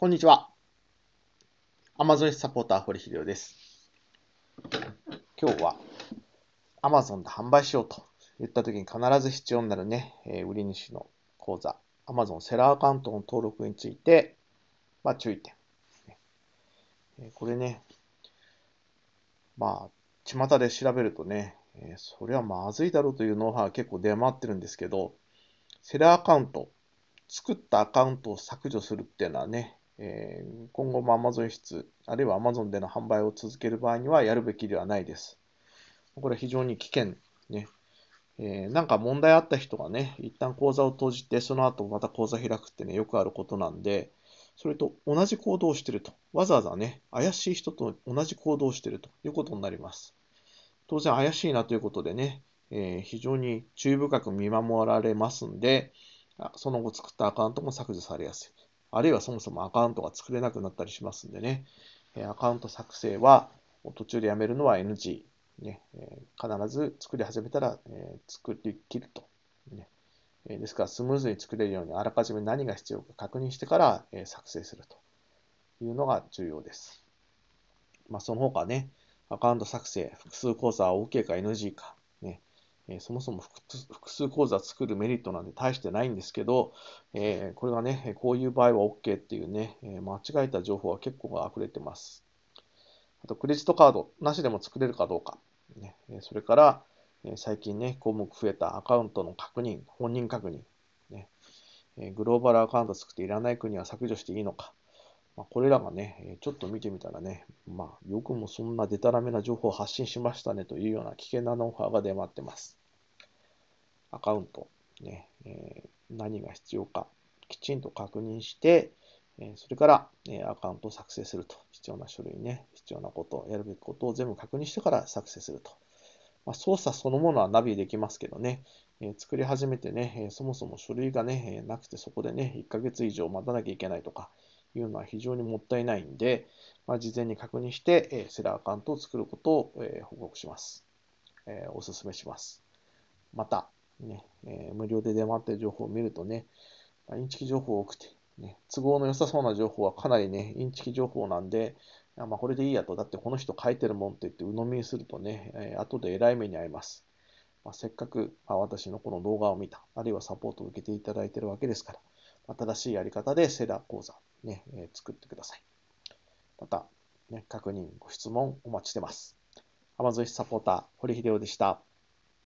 こんにちは。Amazon サポーター、堀秀夫です。今日は Amazon で販売しようと言った時に必ず必要になるね、えー売り主の口座、Amazon セラーアカウントの登録について、まあ、注意点。えーこれね、まあ、巷で調べるとね、えーそれはまずいだろうというノウハウが結構出回ってるんですけど、セラーアカウント、作ったアカウントを削除するっていうのはね、えー今後も Amazon 室、あるいは Amazon での販売を続ける場合にはやるべきではないです。これは非常に危険。ね。えーなんか問題あった人がね、一旦口座を閉じて、その後また口座開くってね、よくあることなんで、それと同じ行動をしてると。わざわざね、怪しい人と同じ行動をしてるということになります。当然怪しいなということでね、えー非常に注意深く見守られますんで、その後作ったアカウントも削除されやすい。あるいはそもそもアカウントが作れなくなったりしますんでね、アカウント作成は途中でやめるのは NG。ね必ず作り始めたら、作り切ると。ですからスムーズに作れるようにあらかじめ何が必要か確認してから、作成するというのが重要です。まあ、その他ね、アカウント作成、複数口座は OK か NG か、ねえそもそも複数複数口座作るメリットなんて大してないんですけど、えこれがね、こういう場合は OK っていうね、え間違えた情報は結構溢れてます。あと、クレジットカードなしでも作れるかどうか。ね、それから、え最近ね、項目増えたアカウントの確認、本人確認。ねえグローバルアカウント作っていらない国は削除していいのか。まあ、これらがね、ちょっと見てみたらね、まあ、よくもそんなデタラメな情報を発信しましたねというような危険なノウハウが出回ってます。アカウント、ねえー何が必要か、きちんと確認して、えーそれから、えーアカウントを作成すると。必要な書類ね、必要なこと、やるべきことを全部確認してから作成すると。まあ、操作そのものはナビできますけどね、え作り始めてね、えそもそも書類がね、えなくてそこでね、1ヶ月以上待たなきゃいけないとかいうのは非常にもったいないんで、まあ、事前に確認して、えーセラーアカウントを作ることを、えー報告します。えーお勧めします。また、ねえー無料で出回っている情報を見るとね、まあインチキ情報多くて、ね、都合の良さそうな情報はかなりね、インチキ情報なんで、あまあ、これでいいやと、だってこの人書いてるもんって言って鵜呑みにするとね、えー後で偉い目に遭います。まあ、せっかく、まあ、私のこの動画を見た、あるいはサポートを受けていただいているわけですから、まあ、正しいやり方でセラー講座、ねえ作ってください。また、ね、確認、ご質問お待ちしてます。Amazon サポーター、堀秀夫でした。